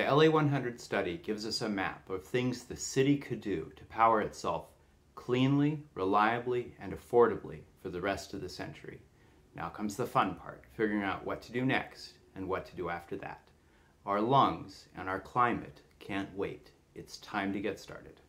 The LA100 study gives us a map of things the city could do to power itself cleanly, reliably, and affordably for the rest of the century. Now comes the fun part, figuring out what to do next and what to do after that. Our lungs and our climate can't wait. It's time to get started.